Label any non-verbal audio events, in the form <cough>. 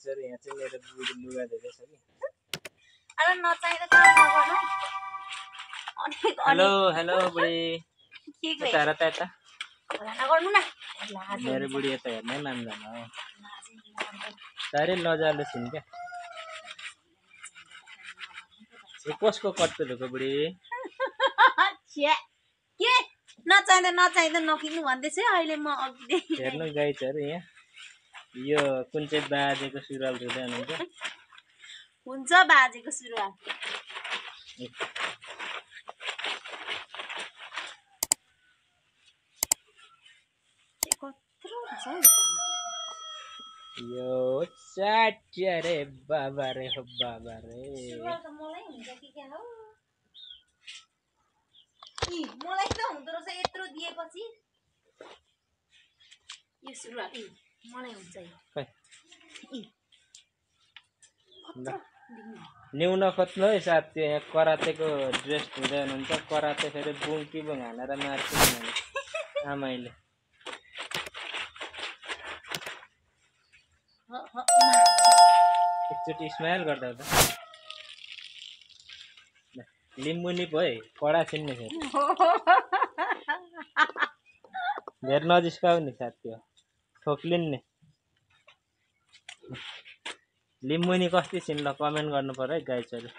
छोरी यहाँ चाहिँ मेरो बुढी लुगा धुँदैछ कि? हेलो हेलो बुढी। यता हेर त यता। मेरो बुढी यता हेर्नै मान्दैन हो। साह्रै लजालु छिन् क्या। ए कसको कट्टो धोएको बुढी? नचाहिँदा नचाहिँदा नकिन्नु भन्दैछ अहिले म अघिदेखि हेर्नु गाई छोरी यहाँ। यो कुन चाहिँ बाजेको सुरुवाल धुँदै हुनुहुन्छ? हुन्छ बाजेको हौ यो चाट्या रे बाबा रे हो बाबा रे। सुरुवाल मलाई हुन्छ कि क्या हौ? मलाई त हुँदो रहेछ यत्रो दिएपछि। यो सुरुवाल मलाई हुन्छ यो। खै, इ। ल। कत्रो दिनु न्यु नखोज्नु है साथ त्यो यहाँ करातेको ड्रेस धुँदै हुनुहुन्छ। कराते फेरि बुङ्की बुङ हालेर मार्छु ह, एकचोटि स्माइल गर्दा त ल, लिम्बुनी पो है कडा छिन् <laughs> नि फेरि। धेरै नजिस्काउ नि साथी हो ठोक्लिन् नि। लिम्बुनी कति छिन् ल कमेन्ट गर्नु पऱ्यो है छोरी